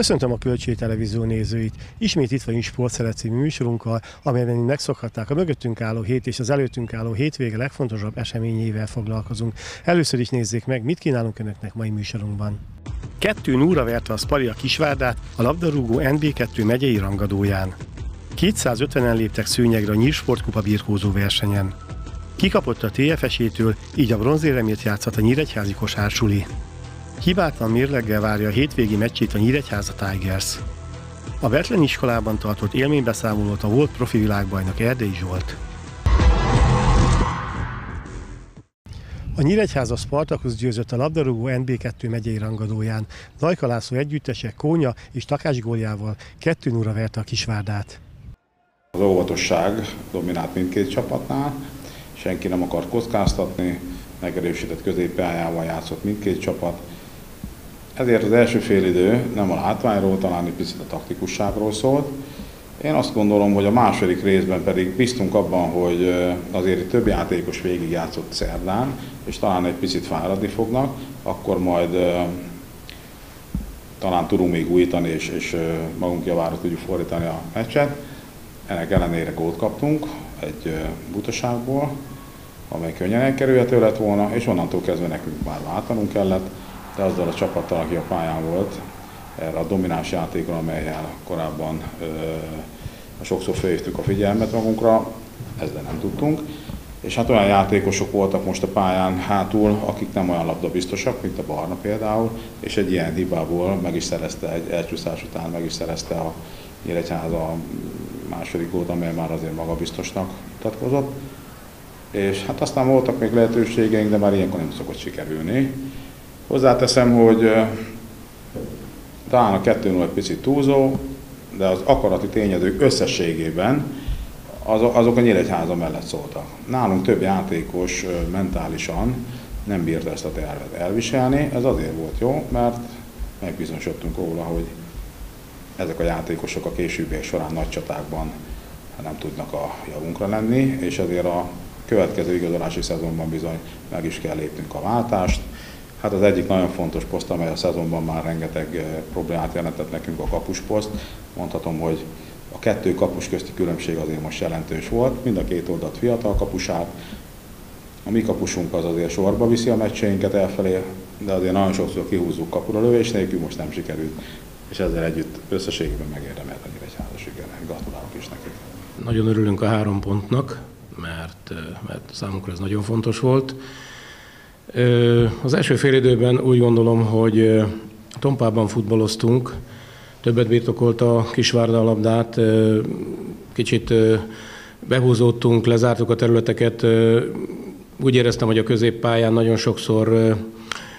Köszöntöm a Kölcsé Televízió nézőit. Ismét itt vagyunk Sportszeret című műsorunkkal, amelyben megszokhatták a mögöttünk álló hét és az előttünk álló hétvége legfontosabb eseményével foglalkozunk. Először is nézzék meg, mit kínálunk Önöknek mai műsorunkban. Kettő núra verte a Spari a Kisvárdát a labdarúgó NB2 megyei rangadóján. 250-en léptek szőnyegre a Nyírsportkupa birkózó versenyen. Kikapott a TFS-től, így a bronzéremért játszhat a Nyíregyházi kosársuli. Hibátlan mérleggel várja a hétvégi meccsét a Nyíregyháza Tigers. A Betlen iskolában tartott élménybeszámolót a volt profi világbajnok Erdei Zsolt. A Nyíregyháza Spartakusz győzött a labdarúgó NB2 megyei rangadóján. Lajka László együttese Kónya és Takás góljával 2 0 verte a Kisvárdát. Az óvatosság dominált mindkét csapatnál, senki nem akart kockáztatni, megerősített középpályával játszott mindkét csapat, ezért az első félidő nem a látványról, talán egy picit a taktikusságról szólt. Én azt gondolom, hogy a második részben pedig biztunk abban, hogy azért több játékos végig játszott szerdán, és talán egy picit fáradni fognak, akkor majd talán tudunk még újítani, és, és magunk javára tudjuk fordítani a meccset. Ennek ellenére gólt kaptunk egy butaságból, amely könnyen elkerülhető lett volna, és onnantól kezdve nekünk már váltanunk kellett de azzal a csapattal, aki a pályán volt, erre a domináns játékra, amelyel korábban ö, sokszor felhívtuk a figyelmet magunkra, ezzel nem tudtunk. És hát olyan játékosok voltak most a pályán hátul, akik nem olyan labdabiztosak, mint a Barna például, és egy ilyen hibából meg is szerezte, egy elcsúszás után meg is szerezte a Nyíregyháza második gólt, amely már azért magabiztosnak mutatkozott. És hát aztán voltak még lehetőségeink, de már ilyenkor nem szokott sikerülni. Hozzáteszem, hogy talán a 2 egy picit túlzó, de az akarati tényezők összességében azok a Nyíregyháza mellett szóltak. Nálunk több játékos mentálisan nem bírta ezt a tervet elviselni. Ez azért volt jó, mert megbizonyosodtunk róla, hogy ezek a játékosok a későbbiek során nagy csatákban nem tudnak a javunkra lenni, és ezért a következő igazolási szezonban bizony meg is kell lépnünk a váltást. Hát az egyik nagyon fontos poszt, amely a szezonban már rengeteg eh, problémát jelentett nekünk a kapusposzt. Mondhatom, hogy a kettő kapus közti különbség azért most jelentős volt. Mind a két oldalt fiatal kapusát. A mi kapusunk az azért sorba viszi a meccseinket elfelé, de azért nagyon sokszor kihúzzuk kapura lövés nélkül, most nem sikerült. És ezzel együtt összességében megérdemelt egy egyháza sikernek. Gratulálok is nekik. Nagyon örülünk a három pontnak, mert, eh, mert számunkra ez nagyon fontos volt. Az első fél időben úgy gondolom, hogy Tompában futballoztunk, többet birtokolt a Kisvárda labdát, kicsit behúzódtunk, lezártuk a területeket. Úgy éreztem, hogy a középpályán nagyon sokszor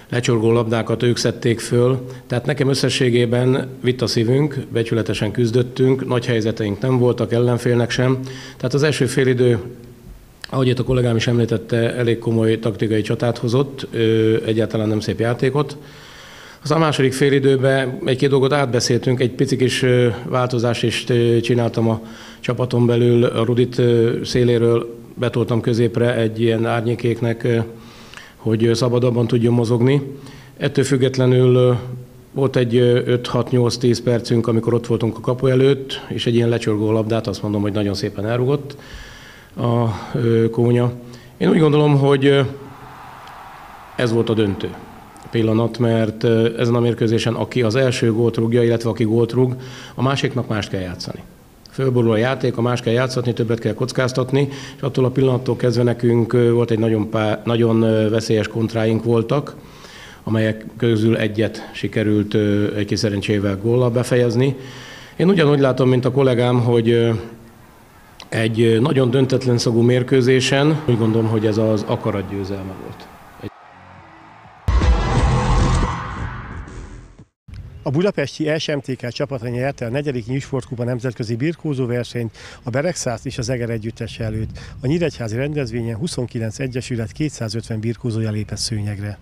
lecsorgó labdákat ők szedték föl. Tehát nekem összességében vitt a szívünk, becsületesen küzdöttünk, nagy helyzeteink nem voltak, ellenfélnek sem. Tehát az első félidő ahogy itt a kollégám is említette, elég komoly taktikai csatát hozott, egyáltalán nem szép játékot. Az a második fél időben egy-két dolgot átbeszéltünk, egy pici kis változást is csináltam a csapaton belül, a Rudit széléről betoltam középre egy ilyen árnyékéknek, hogy szabadabban tudjon mozogni. Ettől függetlenül volt egy 5-6-8-10 percünk, amikor ott voltunk a kapu előtt, és egy ilyen lecsorgó labdát azt mondom, hogy nagyon szépen elrugott a kónya. Én úgy gondolom, hogy ez volt a döntő pillanat, mert ezen a mérkőzésen aki az első gólt rúgja, illetve aki gólt rúg, a másiknak mást kell játszani. Fölborul a játék, a más kell játszatni, többet kell kockáztatni, és attól a pillanattól kezdve nekünk volt egy nagyon, pá, nagyon veszélyes kontráink voltak, amelyek közül egyet sikerült egy kis szerencsével góllal befejezni. Én ugyanúgy látom, mint a kollégám, hogy egy nagyon döntetlen szagú mérkőzésen úgy gondolom, hogy ez az akarat győzelme volt. A budapesti SMTK csapata nyerte a negyedik Nyújsportkupa nemzetközi birkózó versenyt a Beregszász és az Eger együttes előtt. A Nyíregyházi rendezvényen 29 egyesület 250 birkózója lépett szőnyegre.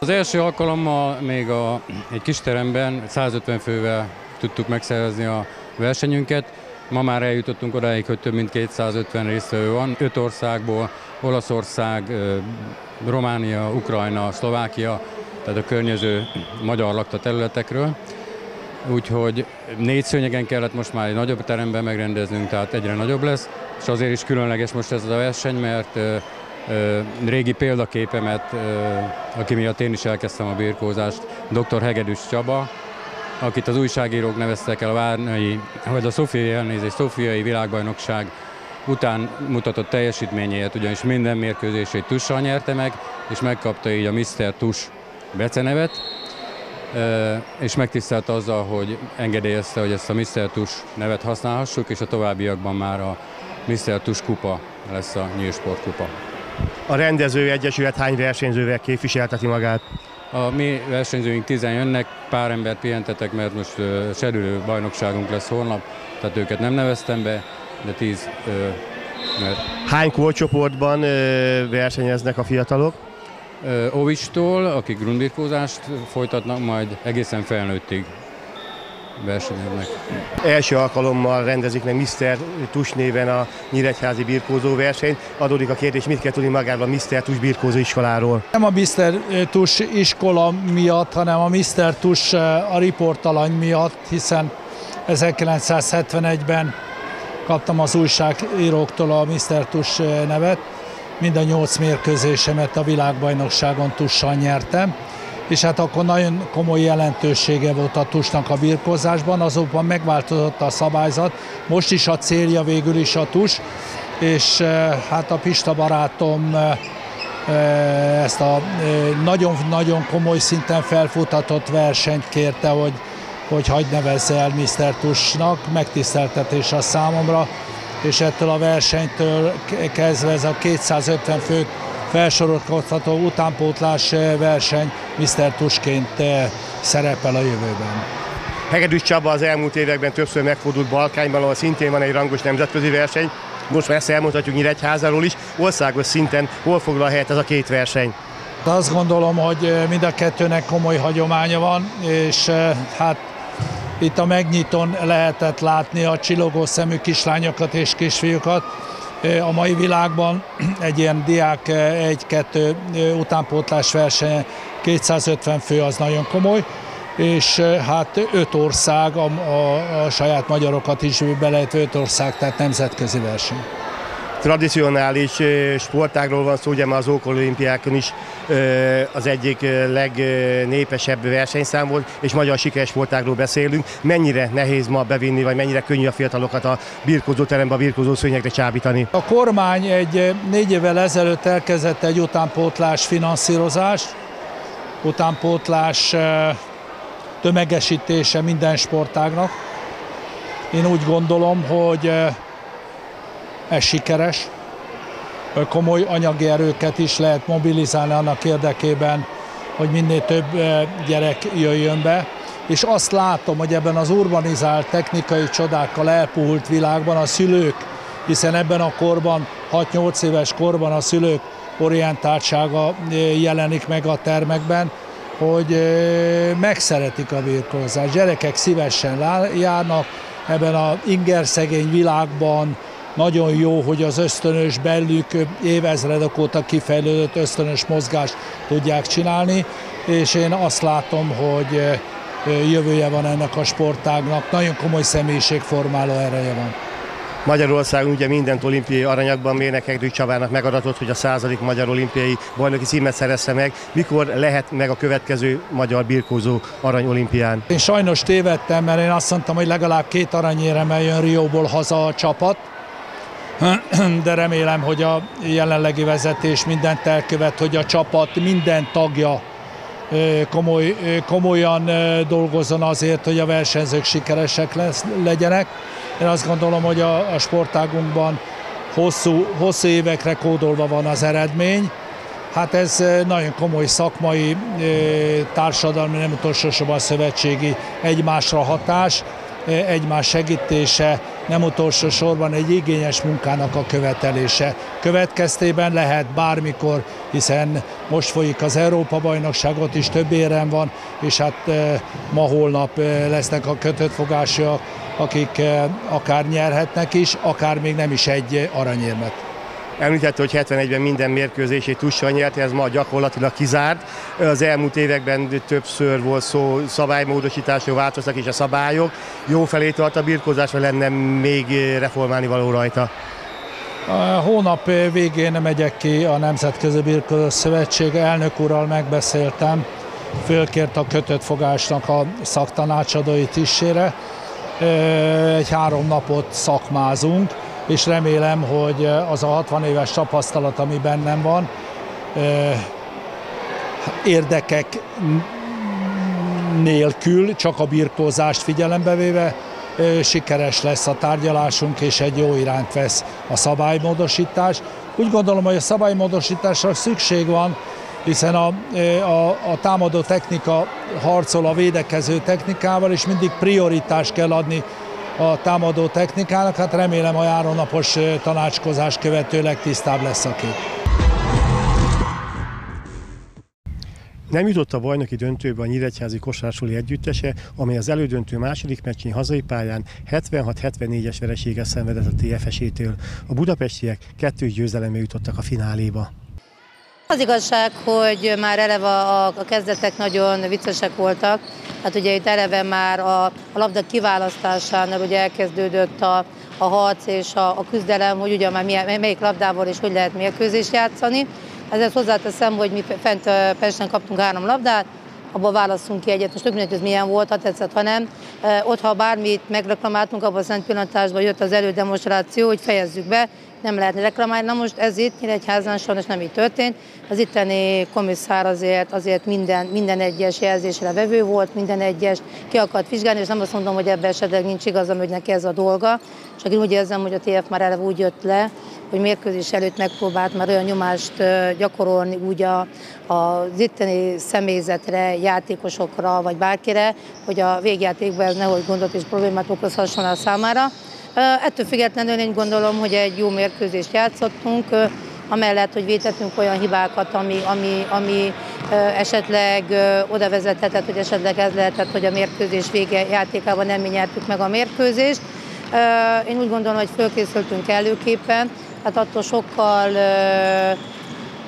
Az első alkalommal még a, egy kis teremben 150 fővel tudtuk megszervezni a versenyünket. Ma már eljutottunk odáig, hogy több mint 250 résztvevő van, öt országból, Olaszország, Románia, Ukrajna, Szlovákia, tehát a környező magyar lakta területekről. úgyhogy négy szőnyegen kellett most már egy nagyobb teremben megrendeznünk, tehát egyre nagyobb lesz, és azért is különleges most ez a verseny, mert régi példaképemet, aki miatt én is elkezdtem a birkózást, dr. Hegedűs Csaba, akit az újságírók neveztek el a Várnai, vagy a Szofiai elnézés, Szofiai világbajnokság után mutatott teljesítményéért, ugyanis minden mérkőzését tussal nyerte meg, és megkapta így a Mr. Tuss becenevet, és megtisztelt azzal, hogy engedélyezte, hogy ezt a Mr. Tuss nevet használhassuk, és a továbbiakban már a Mr. Tuss kupa lesz a Nyílsport kupa. A rendező egyesület hány versenyzővel képviselteti magát? A mi versenyzőink tizen jönnek, pár embert pihentetek, mert most uh, serülő bajnokságunk lesz holnap, tehát őket nem neveztem be, de tíz. Uh, mert... Hány korcsoportban uh, versenyeznek a fiatalok? Ovistól, akik grundbirkózást folytatnak, majd egészen felnőttig versenyeznek. Első alkalommal rendezik meg Mr. Tus néven a Nyíregyházi birkózó versenyt. Adódik a kérdés, mit kell tudni magában a Mr. Tus birkózó iskoláról? Nem a Mr. Tus iskola miatt, hanem a Mr. Tus eh, a riportalany miatt, hiszen 1971-ben kaptam az újságíróktól a Mr. Tus eh, nevet. Mind a nyolc mérkőzésemet a világbajnokságon tussal nyertem és hát akkor nagyon komoly jelentősége volt a tusnak a birkózásban, azonban megváltozott a szabályzat, most is a célja végül is a tus, és eh, hát a Pista barátom eh, eh, ezt a nagyon-nagyon komoly szinten felfutatott versenyt kérte, hogy, hogy hagyd nevezze el Mr. Tusnak, megtiszteltetés a számomra, és ettől a versenytől kezdve ez a 250 fők felsorolható utánpótlás eh, verseny Mr. Tusként eh, szerepel a jövőben. Hegedűs Csaba az elmúlt években többször megfordult Balkányban, ahol szintén van egy rangos nemzetközi verseny. Most már ezt elmondhatjuk Nyíregyházáról is. Országos szinten hol foglal helyet ez a két verseny? De azt gondolom, hogy eh, mind a kettőnek komoly hagyománya van, és hát itt a megnyitón lehetett látni a csillogó szemű kislányokat és kisfiúkat, a mai világban egy ilyen diák egy-kettő utánpótlás verseny 250 fő az nagyon komoly, és hát öt ország, a, a, a saját magyarokat is beleértve öt ország, tehát nemzetközi verseny tradicionális sportágról van szó, ugye már az olimpiákon is az egyik legnépesebb versenyszám volt, és magyar sikeres sportágról beszélünk. Mennyire nehéz ma bevinni, vagy mennyire könnyű a fiatalokat a birkózóterembe, a birkózó szőnyegre csábítani? A kormány egy négy évvel ezelőtt elkezdett egy utánpótlás finanszírozást, utánpótlás tömegesítése minden sportágnak. Én úgy gondolom, hogy ez sikeres. Komoly anyagi erőket is lehet mobilizálni annak érdekében, hogy minél több gyerek jöjjön be. És azt látom, hogy ebben az urbanizált technikai csodákkal elpuhult világban a szülők, hiszen ebben a korban, 6-8 éves korban a szülők orientáltsága jelenik meg a termekben, hogy megszeretik a birkózást. Gyerekek szívesen járnak ebben a inger szegény világban, nagyon jó, hogy az ösztönös bellük évezredek óta kifejlődött ösztönös mozgást tudják csinálni, és én azt látom, hogy jövője van ennek a sportágnak, nagyon komoly személyiségformáló ereje van. Magyarországon ugye mindent olimpiai aranyagban mérnek Hegdű Csabának megadatott, hogy a századik magyar olimpiai bajnoki címet szerezte meg. Mikor lehet meg a következő magyar birkózó arany olimpián? Én sajnos tévedtem, mert én azt mondtam, hogy legalább két aranyéremmel jön Rióból haza a csapat, de remélem, hogy a jelenlegi vezetés mindent elkövet, hogy a csapat minden tagja komoly, komolyan dolgozzon azért, hogy a versenyzők sikeresek lesz, legyenek. Én azt gondolom, hogy a, a sportágunkban hosszú, hosszú évekre kódolva van az eredmény. Hát ez nagyon komoly szakmai, társadalmi, nem utolsó sorban szövetségi egymásra hatás, egymás segítése, nem utolsó sorban egy igényes munkának a követelése. Következtében lehet bármikor, hiszen most folyik az Európa-bajnokságot is, több érem van, és hát ma-holnap lesznek a kötött fogások, akik akár nyerhetnek is, akár még nem is egy aranyérmet. Említette, hogy 71-ben minden mérkőzését Tussa nyerte, ez ma gyakorlatilag kizárt. Az elmúlt években többször volt szó szabálymódosításról, változtak is a szabályok. Jó felé tart a birkózás, vagy lenne még reformálni való rajta? A hónap végén megyek ki a Nemzetközi Birkózó Szövetség elnök úrral megbeszéltem, fölkért a kötött fogásnak a szaktanácsadói tisztére. Egy három napot szakmázunk, és remélem, hogy az a 60 éves tapasztalat, ami bennem van, érdekek nélkül, csak a birkózást figyelembe véve, sikeres lesz a tárgyalásunk, és egy jó irányt vesz a szabálymódosítás. Úgy gondolom, hogy a szabálymódosításra szükség van, hiszen a, a, a támadó technika harcol a védekező technikával, és mindig prioritást kell adni a támadó technikának. Hát remélem a járónapos tanácskozás követőleg tisztább lesz a kép. Nem jutott a bajnoki döntőbe a Nyíregyházi Kosársuli együttese, amely az elődöntő második meccsén hazai pályán 76-74-es vereséget szenvedett a TFS-től. A budapestiek kettős győzelemmel jutottak a fináléba. Az igazság, hogy már eleve a, a kezdetek nagyon viccesek voltak. Hát ugye itt eleve már a, a labda kiválasztásánál ugye elkezdődött a, a harc és a, a küzdelem, hogy ugye már milyen, melyik labdával és hogy lehet mérkőzést játszani. Ezzel hozzáteszem, hogy mi fent Pesten kaptunk három labdát, abban válaszunk ki egyet, most tök mindegy, ez milyen volt, ha tetszett, ha nem. Ott, ha bármit megreklamáltunk, abban a szent pillanatásban jött az elődemonstráció, hogy fejezzük be, nem lehetne reklamálni. Na most ez itt Nyíregyházán sajnos nem így történt. Az itteni komisszár azért, azért minden, minden egyes jelzésre vevő volt, minden egyes ki akart vizsgálni, és nem azt mondom, hogy ebben esetleg nincs igazam, hogy neki ez a dolga. Csak én úgy érzem, hogy a TF már eleve úgy jött le, hogy mérkőzés előtt megpróbált már olyan nyomást gyakorolni úgy a, az itteni személyzetre, játékosokra vagy bárkire, hogy a végjátékban ez nehogy gondot és problémát okozhasson a számára. Ettől függetlenül én gondolom, hogy egy jó mérkőzést játszottunk, amellett, hogy vétettünk olyan hibákat, ami, ami, ami esetleg oda vezethetett, hogy esetleg ez lehetett, hogy a mérkőzés vége játékában nem mi nyertük meg a mérkőzést. Én úgy gondolom, hogy fölkészültünk előképpen, hát attól sokkal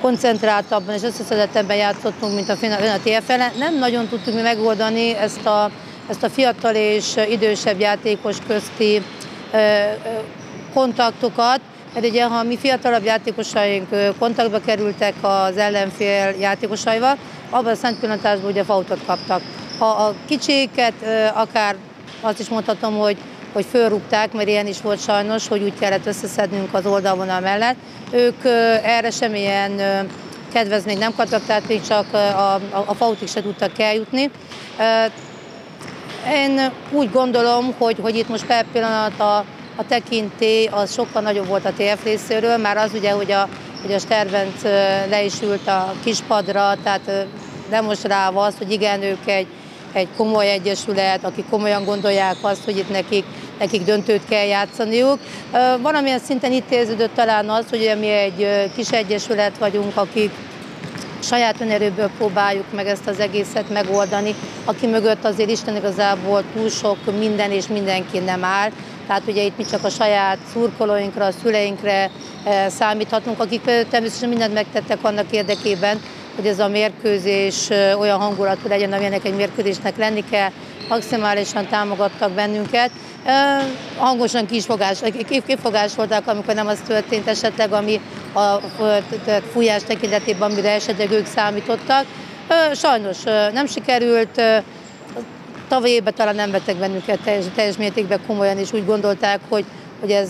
koncentráltabban és összeszedettebben játszottunk, mint a a TFL. Nem nagyon tudtuk mi megoldani ezt a, ezt a fiatal és idősebb játékos közti kontaktokat, mert ugye ha mi fiatalabb játékosaink kontaktba kerültek az ellenfél játékosaival, abban a szent pillanatásban ugye fautot kaptak. Ha a kicsiket akár azt is mondhatom, hogy hogy fölrúgták, mert ilyen is volt sajnos, hogy úgy kellett összeszednünk az oldalvonal mellett. Ők erre semmilyen kedvezményt nem kaptak, tehát még csak a, a, a fautig se tudtak eljutni. Én úgy gondolom, hogy, hogy itt most per pillanat a, a tekintély az sokkal nagyobb volt a TF részéről, már az ugye, hogy a, hogy a Sterbenc le is ült a kispadra, tehát demonstrálva azt, hogy igen, ők egy, egy komoly egyesület, akik komolyan gondolják azt, hogy itt nekik, nekik döntőt kell játszaniuk. Valamilyen szinten itt érződött talán az, hogy mi egy kis egyesület vagyunk, akik saját önerőből próbáljuk meg ezt az egészet megoldani, aki mögött azért Isten igazából túl sok minden és mindenki nem áll. Tehát ugye itt mi csak a saját szurkolóinkra, a szüleinkre számíthatunk, akik természetesen mindent megtettek annak érdekében, hogy ez a mérkőzés olyan hangulatú legyen, amilyenek egy mérkőzésnek lenni kell, maximálisan támogattak bennünket. Hangosan kisfogás, kifogás voltak, amikor nem az történt esetleg, ami a fújás tekintetében, amire esetleg ők számítottak. Sajnos nem sikerült, tavaly évben talán nem vettek bennünket teljes, teljes mértékben komolyan, és úgy gondolták, hogy, hogy ez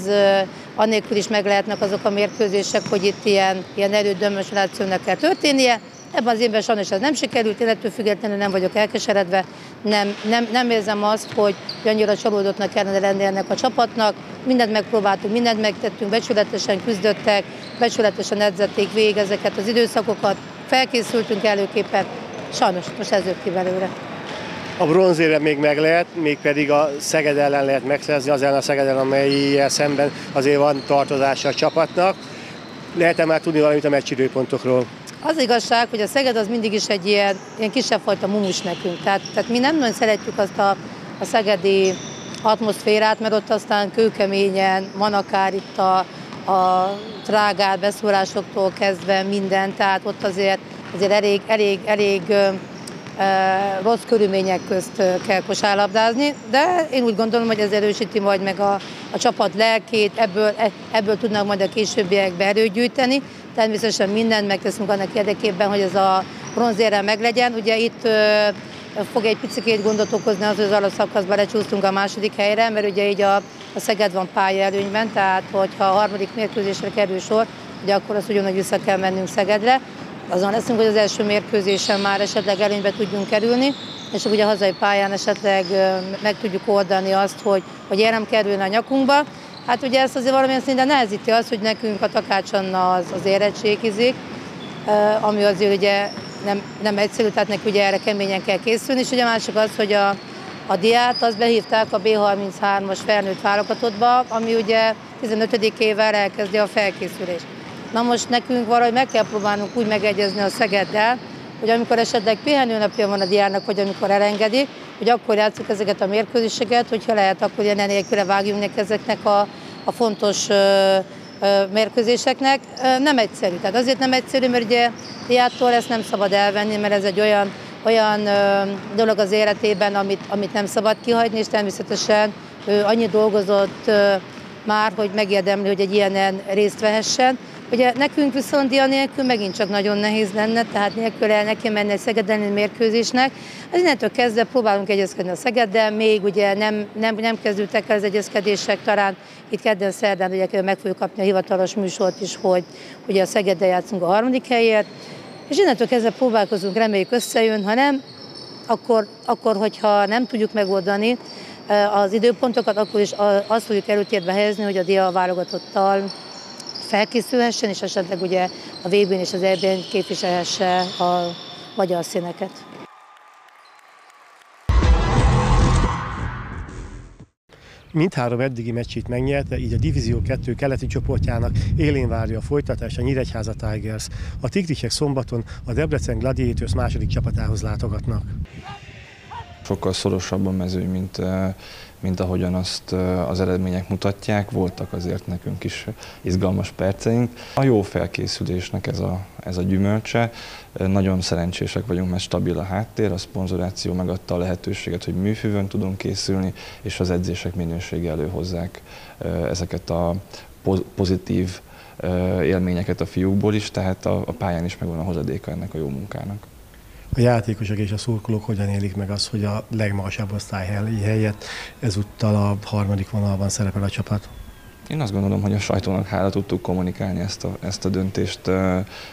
annélkül is meg lehetnek azok a mérkőzések, hogy itt ilyen, ilyen erődömöslációnak kell történnie. Ebben az évben sajnos ez nem sikerült, illetve függetlenül nem vagyok elkeseredve, nem, nem, nem érzem azt, hogy annyira csalódottnak kellene lenni ennek a csapatnak. Mindent megpróbáltunk, mindent megtettünk, becsületesen küzdöttek, becsületesen edzették végig ezeket az időszakokat, felkészültünk előképpen, sajnos most ez jött ki belőle. A bronzére még meg lehet, még pedig a Szeged ellen lehet megszerezni, az ellen a Szeged ellen, amelyel szemben azért van tartozása a csapatnak. Lehet-e már tudni valamit a meccsidőpontokról? Az igazság, hogy a Szeged az mindig is egy ilyen, ilyen kisebb fajta mumus nekünk. Tehát, tehát mi nem nagyon szeretjük azt a, a szegedi atmoszférát, mert ott aztán kőkeményen van akár itt a, a trágár beszólásoktól kezdve minden, tehát ott azért, azért elég, elég, elég rossz körülmények közt kell kosárlabdázni, de én úgy gondolom, hogy ez erősíti majd meg a, a csapat lelkét, ebből, e, ebből tudnak majd a későbbiekben erőt gyűjteni. Természetesen mindent megteszünk annak érdekében, hogy ez a bronzérrel meglegyen. Ugye itt fog egy picit gondot okozni az, hogy az alapszakaszban lecsúsztunk a második helyre, mert ugye így a, a Szeged van pálya előnyben, tehát hogyha a harmadik mérkőzésre kerül sor, ugye akkor azt ugyanúgy vissza kell mennünk Szegedre. Azon leszünk, hogy az első mérkőzésen már esetleg előnybe tudjunk kerülni, és ugye a hazai pályán esetleg meg tudjuk oldani azt, hogy, hogy ilyen nem kerülne a nyakunkba. Hát ugye ezt azért valamilyen szinten nehezíti az, hogy nekünk a Takács Anna az, az érettségizik, ami azért ugye nem, nem egyszerű, tehát neki ugye erre keményen kell készülni, és ugye a másik az, hogy a, a diát azt behívták a B33-as felnőtt válogatottba, ami ugye 15 ével elkezdi a felkészülést. Na most nekünk valahogy meg kell próbálnunk úgy megegyezni a Szegeddel, hogy amikor esetleg pihenőnapja van a diának, vagy amikor elengedik, hogy akkor játszunk ezeket a mérkőzéseket, hogyha lehet, akkor ilyen nélküle vágjunk neki ezeknek a, a fontos ö, ö, mérkőzéseknek. Nem egyszerű. Tehát azért nem egyszerű, mert ugye diától ezt nem szabad elvenni, mert ez egy olyan, olyan ö, dolog az életében, amit, amit nem szabad kihagyni, és természetesen ő annyi dolgozott ö, már, hogy megérdemli, hogy egy ilyenen részt vehessen. Ugye nekünk viszont dia nélkül megint csak nagyon nehéz lenne, tehát nélkül el neki menni egy szegedeni mérkőzésnek. Az innentől kezdve próbálunk egyezkedni a Szegeddel, még ugye nem, nem, nem kezdődtek el az egyezkedések, talán itt kedden szerdán ugye meg fogjuk kapni a hivatalos műsort is, hogy ugye a Szegeddel játszunk a harmadik helyért, és innentől kezdve próbálkozunk, reméljük összejön, ha nem, akkor, akkor hogyha nem tudjuk megoldani az időpontokat, akkor is azt fogjuk előtérbe helyezni, hogy a dia válogatottal felkészülhessen, és esetleg ugye a vb és az EB-n képviselhesse a magyar színeket. Mindhárom eddigi meccsét megnyerte, így a Divízió 2 keleti csoportjának élén várja a folytatás a Nyíregyháza Tigers. A Tigrisek szombaton a Debrecen Gladiators második csapatához látogatnak. Sokkal szorosabb a mező, mint mint ahogyan azt az eredmények mutatják. Voltak azért nekünk is izgalmas perceink. A jó felkészülésnek ez a, ez a gyümölcse. Nagyon szerencsések vagyunk, mert stabil a háttér, a szponzoráció megadta a lehetőséget, hogy műfűvön tudunk készülni, és az edzések minősége előhozzák ezeket a pozitív élményeket a fiúkból is, tehát a pályán is megvan a hozadéka ennek a jó munkának a játékosok és a szurkolók hogyan élik meg azt, hogy a legmagasabb osztály helyett ezúttal a harmadik vonalban szerepel a csapat? Én azt gondolom, hogy a sajtónak hála tudtuk kommunikálni ezt a, ezt a döntést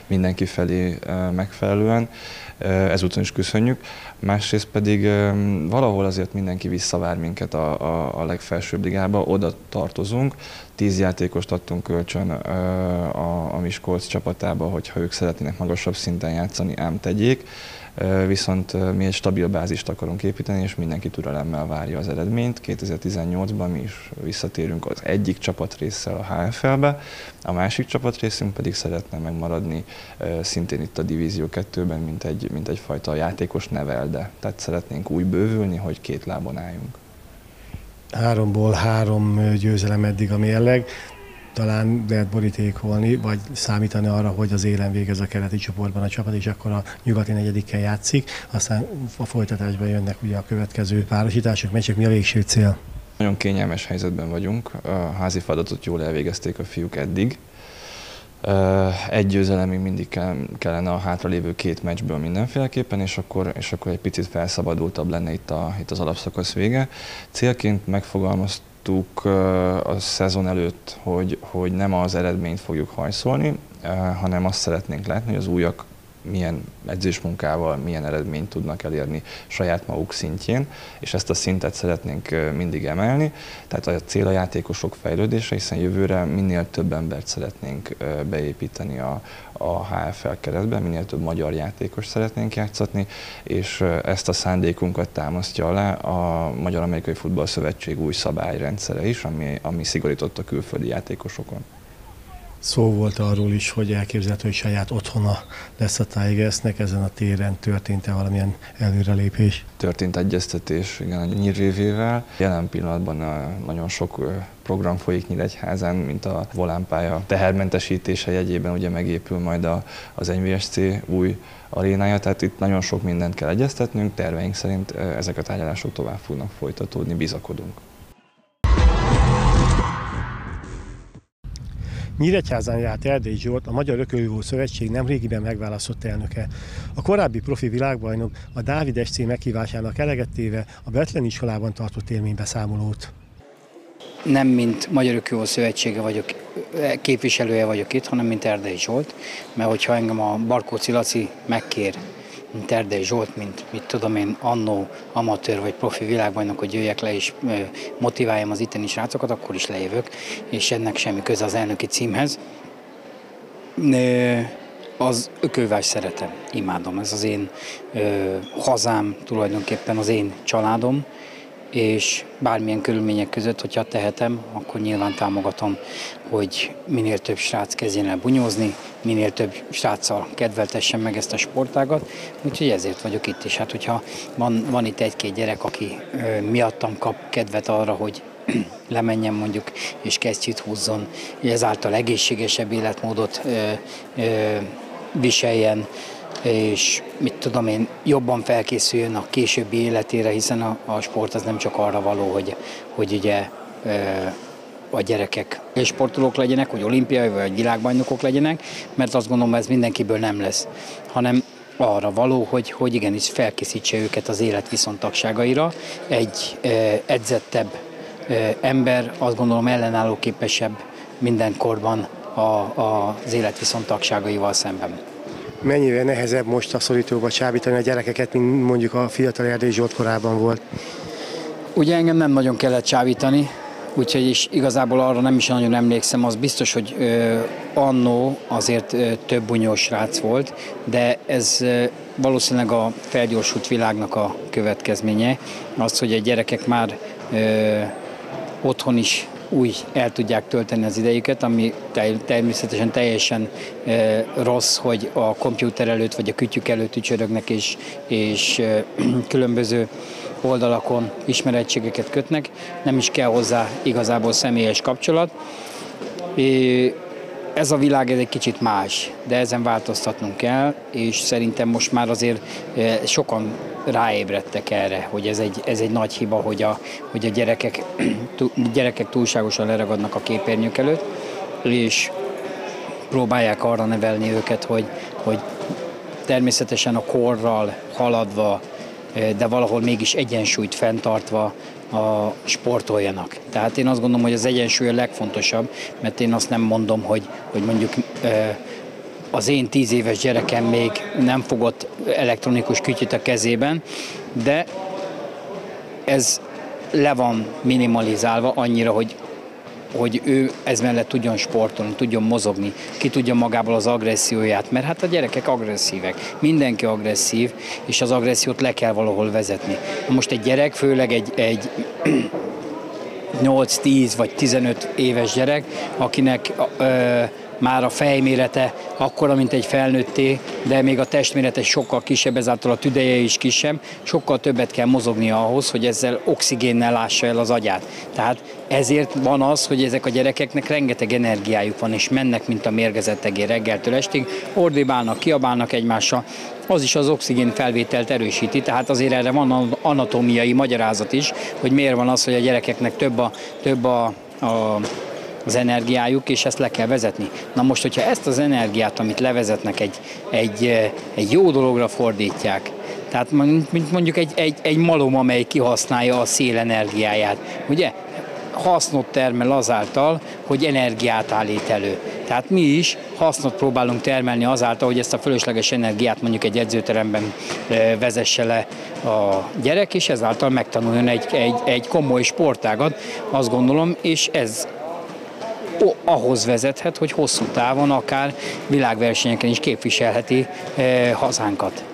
mindenki felé megfelelően. Ezúton is köszönjük. Másrészt pedig valahol azért mindenki visszavár minket a, a, a legfelsőbb ligába, oda tartozunk. Tíz játékost adtunk kölcsön a, a Miskolc csapatába, hogyha ők szeretnének magasabb szinten játszani, ám tegyék viszont mi egy stabil bázist akarunk építeni, és mindenki türelemmel várja az eredményt. 2018-ban mi is visszatérünk az egyik csapatrészsel a HFL-be, a másik csapatrészünk pedig szeretne megmaradni szintén itt a Divízió 2-ben, mint, egy, mint egyfajta játékos nevelde. Tehát szeretnénk úgy bővülni, hogy két lábon álljunk háromból három győzelem eddig a mérleg talán lehet borítékolni, vagy számítani arra, hogy az élen végez a keleti csoportban a csapat, és akkor a nyugati negyedikkel játszik, aztán a folytatásban jönnek ugye a következő párosítások, meccsek, mi a végső cél? Nagyon kényelmes helyzetben vagyunk, a házi feladatot jól elvégezték a fiúk eddig. Egy győzelem még mindig kellene a hátralévő két meccsből mindenféleképpen, és akkor, és akkor egy picit felszabadultabb lenne itt, a, itt az alapszakasz vége. Célként megfogalmaztuk, a szezon előtt, hogy, hogy nem az eredményt fogjuk hajszolni, hanem azt szeretnénk látni, hogy az újak milyen edzésmunkával milyen eredményt tudnak elérni saját maguk szintjén, és ezt a szintet szeretnénk mindig emelni. Tehát a cél a játékosok fejlődése, hiszen jövőre minél több embert szeretnénk beépíteni a, a HFL keretben, minél több magyar játékos szeretnénk játszatni, és ezt a szándékunkat támasztja alá a Magyar-Amerikai Futball Szövetség új szabályrendszere is, ami, ami szigorított a külföldi játékosokon. Szó volt arról is, hogy elképzelhető, hogy saját otthona lesz a Tigersnek, ezen a téren történt-e valamilyen előrelépés? Történt egyeztetés igen, a Nyírvévével. Jelen pillanatban nagyon sok program folyik Nyíregyházán, mint a volánpálya tehermentesítése jegyében ugye megépül majd a, az NVSC új arénája, tehát itt nagyon sok mindent kell egyeztetnünk, terveink szerint ezek a tárgyalások tovább fognak folytatódni, bizakodunk. Nyíregyházán járt Erdély Zsolt, a Magyar Ökölvívó Szövetség nemrégiben megválasztott elnöke. A korábbi profi világbajnok a Dávid SC meghívásának elegettéve a Betlen iskolában tartott élménybeszámolót. Nem mint Magyar Ökölvívó Szövetsége vagyok, képviselője vagyok itt, hanem mint Erdély Zsolt, mert hogyha engem a Barkóci Laci megkér mint Erdei Zsolt, mint mit tudom én, annó amatőr vagy profi világbajnok, hogy jöjjek le és motiváljam az itteni srácokat, akkor is lejövök, és ennek semmi köze az elnöki címhez. Az ökölvást szeretem, imádom, ez az én hazám, tulajdonképpen az én családom, és bármilyen körülmények között, hogyha tehetem, akkor nyilván támogatom, hogy minél több srác kezdjen el bunyózni, minél több sráccal kedveltessen meg ezt a sportágat, úgyhogy ezért vagyok itt is. Hát hogyha van, van itt egy-két gyerek, aki ö, miattam kap kedvet arra, hogy lemenjen mondjuk és kesztyűt húzzon, ezáltal egészségesebb életmódot ö, ö, viseljen, és mit tudom én, jobban felkészüljön a későbbi életére, hiszen a, a sport az nem csak arra való, hogy, hogy ugye a gyerekek sportolók legyenek, hogy olimpiai vagy világbajnokok legyenek, mert azt gondolom, ez mindenkiből nem lesz, hanem arra való, hogy, hogy igenis felkészítse őket az élet viszontagságaira. Egy edzettebb ember azt gondolom ellenálló képesebb mindenkorban a, a, az élet viszontagságaival szemben mennyire nehezebb most a szorítóba csábítani a gyerekeket, mint mondjuk a fiatal Erdély Zsolt korában volt? Ugye engem nem nagyon kellett csábítani, úgyhogy is igazából arra nem is nagyon emlékszem, az biztos, hogy ö, annó azért ö, több bunyós rác volt, de ez ö, valószínűleg a felgyorsult világnak a következménye, az, hogy a gyerekek már ö, otthon is úgy el tudják tölteni az idejüket, ami természetesen teljesen rossz, hogy a kompjúter előtt vagy a kütyük előtt ücsörögnek és, és különböző oldalakon ismerettségeket kötnek, nem is kell hozzá igazából személyes kapcsolat. Ez a világ ez egy kicsit más, de ezen változtatnunk kell, és szerintem most már azért sokan ráébredtek erre, hogy ez egy, ez egy nagy hiba, hogy a, hogy a gyerekek, gyerekek túlságosan leragadnak a képernyők előtt, és próbálják arra nevelni őket, hogy, hogy természetesen a korral haladva, de valahol mégis egyensúlyt fenntartva a sportoljanak. Tehát én azt gondolom, hogy az egyensúly a legfontosabb, mert én azt nem mondom, hogy, hogy mondjuk az én tíz éves gyerekem még nem fogott elektronikus kütyüt a kezében, de ez le van minimalizálva annyira, hogy hogy ő ez mellett tudjon sportolni, tudjon mozogni, ki tudja magából az agresszióját, mert hát a gyerekek agresszívek, mindenki agresszív, és az agressziót le kell valahol vezetni. Most egy gyerek, főleg egy, egy 8-10 vagy 15 éves gyerek, akinek ö, már a fejmérete akkora, mint egy felnőtté, de még a testmérete sokkal kisebb, ezáltal a tüdeje is kisebb, sokkal többet kell mozognia ahhoz, hogy ezzel oxigénnel lássa el az agyát. Tehát ezért van az, hogy ezek a gyerekeknek rengeteg energiájuk van, és mennek, mint a mérgezett egér reggeltől estig, ordibálnak, kiabálnak egymással, az is az oxigén felvételt erősíti, tehát azért erre van anatómiai magyarázat is, hogy miért van az, hogy a gyerekeknek több a, több a, a az energiájuk, és ezt le kell vezetni. Na most, hogyha ezt az energiát, amit levezetnek, egy, egy, egy jó dologra fordítják, tehát mint mondjuk egy, egy, egy malom, amely kihasználja a szél energiáját, ugye? hasznot termel azáltal, hogy energiát állít elő. Tehát mi is hasznot próbálunk termelni azáltal, hogy ezt a fölösleges energiát mondjuk egy edzőteremben vezesse le a gyerek, és ezáltal megtanuljon egy, egy, egy komoly sportágat, azt gondolom, és ez ahhoz vezethet, hogy hosszú távon akár világversenyeken is képviselheti eh, hazánkat.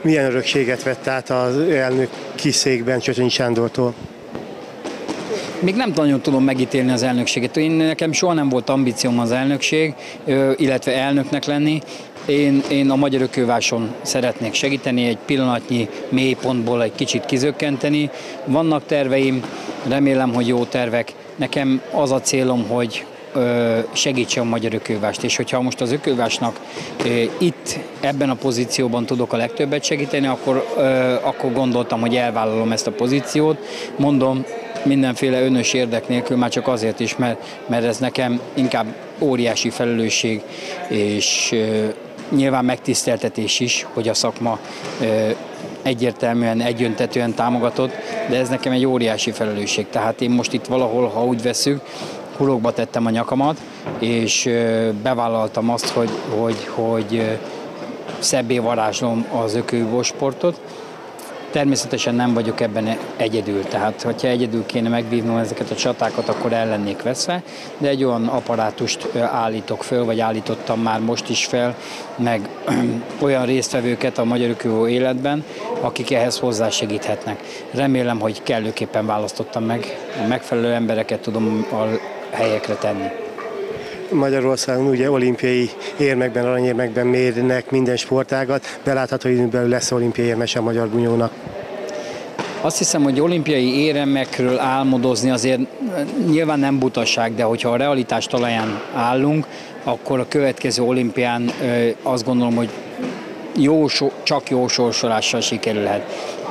Milyen örökséget vett át az elnök kiszékben Csöcsönyi Sándortól? még nem nagyon tudom megítélni az elnökséget. Én nekem soha nem volt ambícióm az elnökség, illetve elnöknek lenni. Én, én a magyar ökőváson szeretnék segíteni, egy pillanatnyi mélypontból egy kicsit kizökkenteni. Vannak terveim, remélem, hogy jó tervek. Nekem az a célom, hogy segítse a magyar ökővást, és hogyha most az ökővásnak itt, ebben a pozícióban tudok a legtöbbet segíteni, akkor, akkor gondoltam, hogy elvállalom ezt a pozíciót. Mondom, mindenféle önös érdek nélkül, már csak azért is, mert, mert ez nekem inkább óriási felelősség, és nyilván megtiszteltetés is, hogy a szakma egyértelműen, egyöntetően támogatott, de ez nekem egy óriási felelősség. Tehát én most itt valahol, ha úgy veszük, hulokba tettem a nyakamat, és bevállaltam azt, hogy, hogy, hogy szebbé varázslom az ökővó sportot, Természetesen nem vagyok ebben egyedül, tehát hogyha egyedül kéne megvívnom ezeket a csatákat, akkor el lennék veszve, de egy olyan apparátust állítok föl, vagy állítottam már most is fel, meg olyan résztvevőket a magyar ökövó életben, akik ehhez hozzásegíthetnek. Remélem, hogy kellőképpen választottam meg, a megfelelő embereket tudom a helyekre tenni. Magyarországon ugye olimpiai érmekben, aranyérmekben mérnek minden sportágat. Belátható időn belül lesz olimpiai érmes a magyar bunyónak. Azt hiszem, hogy olimpiai éremekről álmodozni azért nyilván nem butaság, de hogyha a realitás talaján állunk, akkor a következő olimpián azt gondolom, hogy jó, csak jó sorsolással sikerülhet.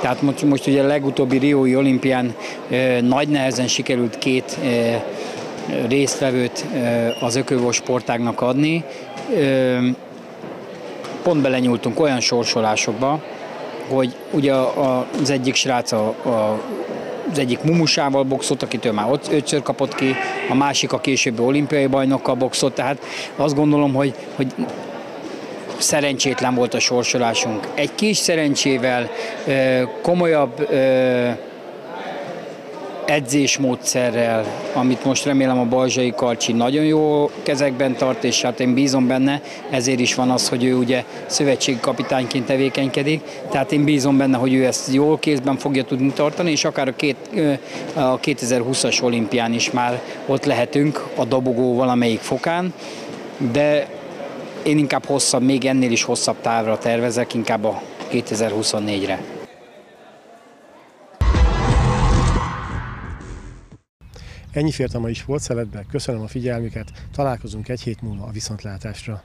Tehát most, most ugye a legutóbbi Riói olimpián nagy nehezen sikerült két résztvevőt az ökövó sportágnak adni. Pont belenyúltunk olyan sorsolásokba, hogy ugye az egyik srác a, a az egyik mumusával boxolt, akitől már ott ötször kapott ki, a másik a későbbi olimpiai bajnokkal boxolt, tehát azt gondolom, hogy, hogy szerencsétlen volt a sorsolásunk. Egy kis szerencsével, komolyabb edzésmódszerrel, amit most remélem a Balzsai Karcsi nagyon jó kezekben tart, és hát én bízom benne, ezért is van az, hogy ő ugye szövetségi kapitányként tevékenykedik, tehát én bízom benne, hogy ő ezt jól kézben fogja tudni tartani, és akár a, két, a 2020-as olimpián is már ott lehetünk a dobogó valamelyik fokán, de én inkább hosszabb, még ennél is hosszabb távra tervezek, inkább a 2024-re. Ennyi fért a mai sportszeletbe, köszönöm a figyelmüket, találkozunk egy hét múlva a viszontlátásra.